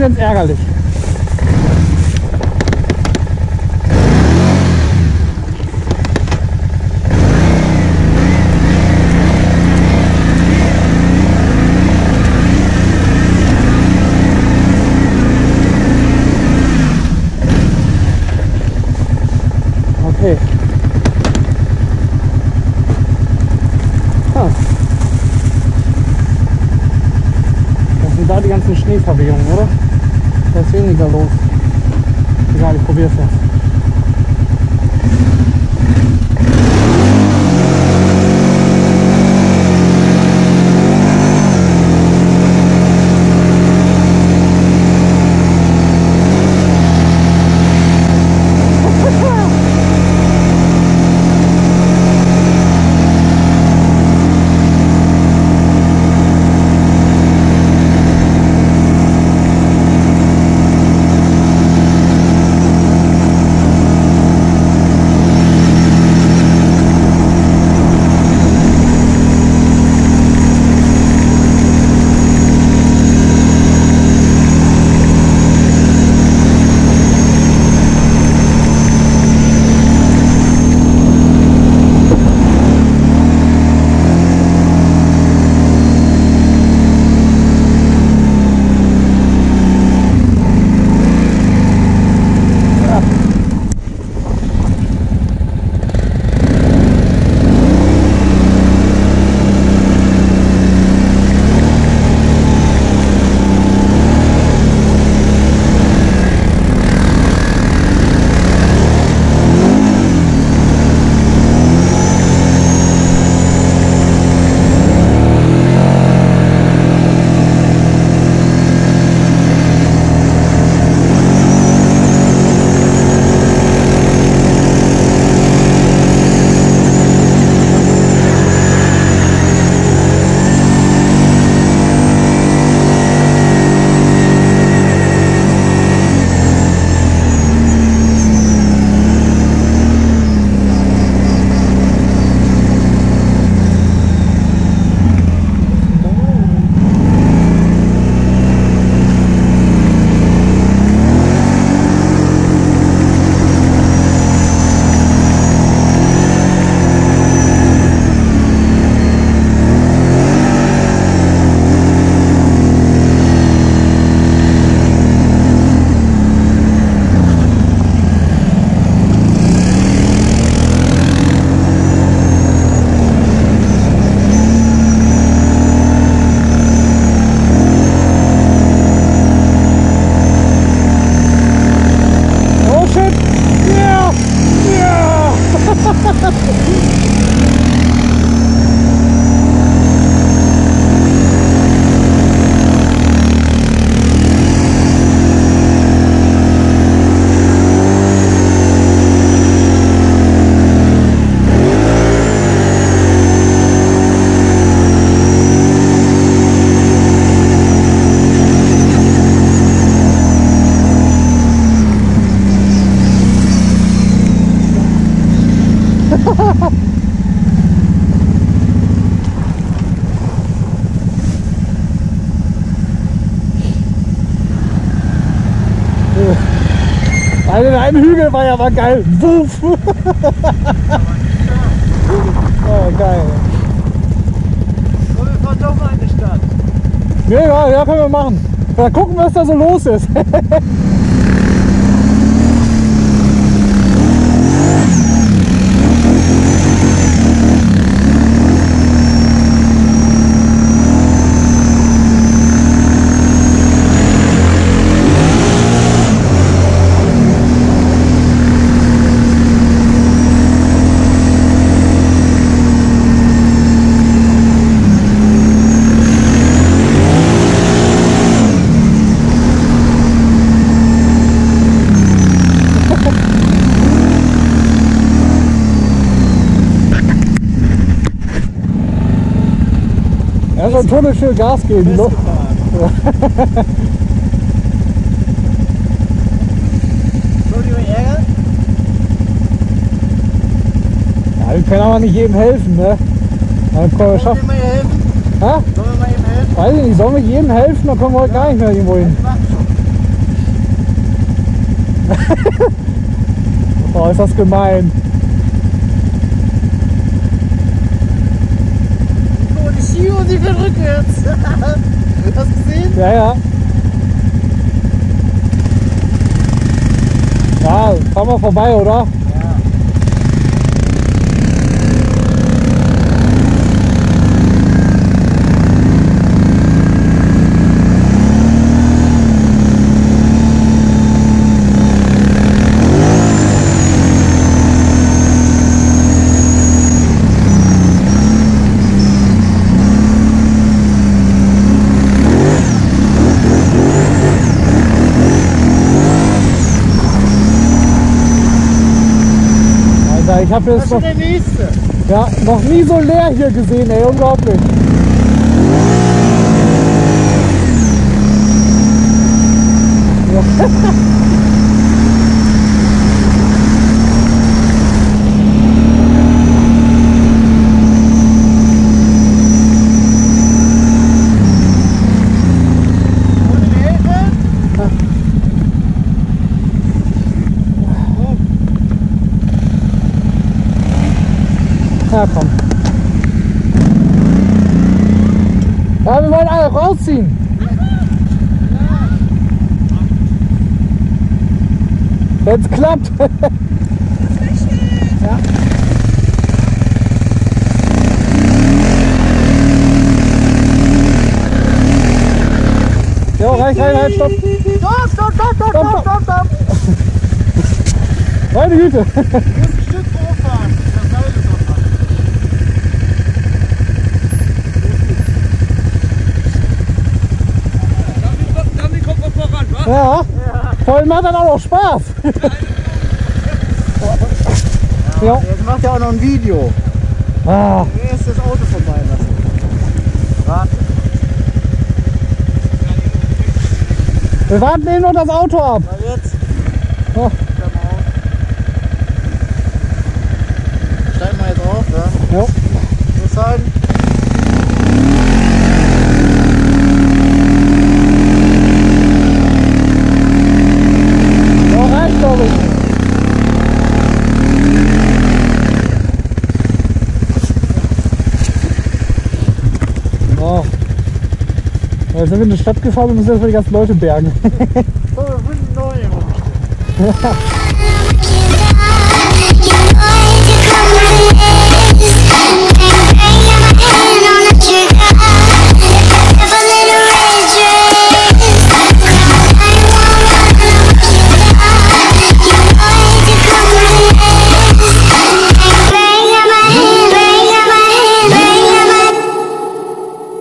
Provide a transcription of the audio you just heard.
jetzt ärgerlich. Okay. Ah. Das sind da die ganzen Schneeverwehungen, oder? Da ist weniger los. Egal, ich probiere es. Ha ha ha! Der eine Hügel war ja mal geil. Wuff. oh, geil. Komm, wir fahren doch mal in die Stadt. Ja, ja, ja, können wir machen. Mal gucken, was da so los ist. Ja, so ein Tunnel schön Gas geben. Mich ärgern? Ja, wir können aber nicht jedem helfen, ne? Dann können wir Sollen wir schaffen. mal helfen? Ha? Sollen wir mal ihm helfen? Weiß ich nicht, sollen wir jedem helfen? Dann kommen wir heute gar nicht mehr irgendwo hin. Schon. Oh, ist das gemein. Die wird rückwärts. Hast du gesehen? Ja, ja. Ja, fahren wir vorbei, oder? Ja. Alter, ich habe Das jetzt ist noch, schon der nächste. ja, noch nie so leer hier gesehen, ey, unglaublich. Ohne Ja, komm. Ja, wir wollen alle rausziehen. Wenn's klappt. ja. Jo, rein, rein, rein, stopp. Stopp, stopp, stopp, stopp, stopp, stopp, stopp. Meine Güte. wa? Ja. Vor allem macht dann auch noch Spaß. Ja. Jetzt macht ja auch noch ein Video. Ah, Erst das Auto vorbeilassen. Warte. wir warten eben noch das Auto ab. Na jetzt. Oh. Steig mal jetzt auf, ja? Jo. Oh. Jetzt sind wir in die Stadt gefahren und müssen erstmal die ganzen Leute bergen. So, wir rumstehen.